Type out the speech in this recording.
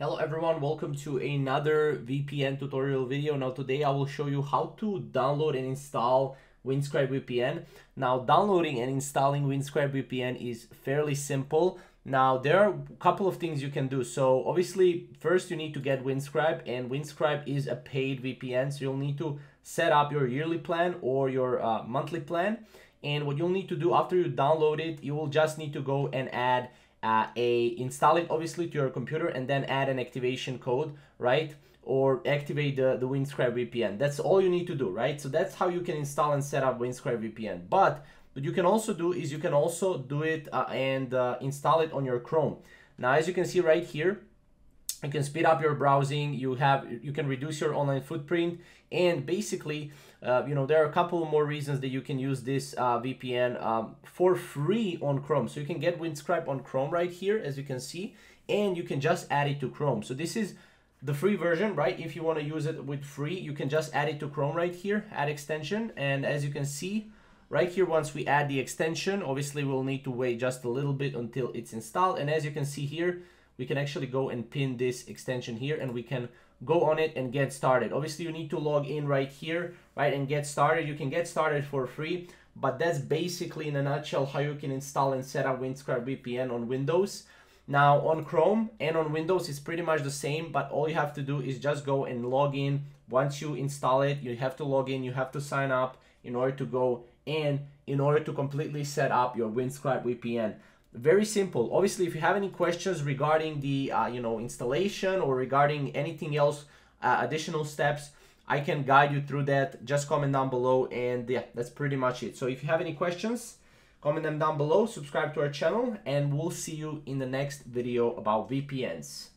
Hello everyone, welcome to another VPN tutorial video. Now today I will show you how to download and install Windscribe VPN. Now downloading and installing Windscribe VPN is fairly simple. Now there are a couple of things you can do. So obviously first you need to get Windscribe and Windscribe is a paid VPN. So you'll need to set up your yearly plan or your uh, monthly plan. And what you'll need to do after you download it, you will just need to go and add uh, a install it obviously to your computer and then add an activation code, right? Or activate the, the Windscribe VPN. That's all you need to do, right? So that's how you can install and set up Windscribe VPN. But what you can also do is you can also do it uh, and uh, install it on your Chrome. Now, as you can see right here, you can speed up your browsing you have you can reduce your online footprint and basically uh, you know there are a couple more reasons that you can use this uh, VPN um, for free on Chrome. So you can get Windscribe on Chrome right here as you can see and you can just add it to Chrome. So this is the free version right? If you want to use it with free you can just add it to Chrome right here add extension and as you can see right here once we add the extension obviously we'll need to wait just a little bit until it's installed. And as you can see here we can actually go and pin this extension here and we can go on it and get started. Obviously, you need to log in right here, right, and get started. You can get started for free, but that's basically in a nutshell how you can install and set up Windscribe VPN on Windows. Now on Chrome and on Windows, it's pretty much the same, but all you have to do is just go and log in. Once you install it, you have to log in, you have to sign up in order to go and in order to completely set up your Windscribe VPN very simple. Obviously if you have any questions regarding the uh, you know installation or regarding anything else uh, additional steps i can guide you through that. Just comment down below and yeah that's pretty much it. So if you have any questions comment them down below subscribe to our channel and we'll see you in the next video about vpns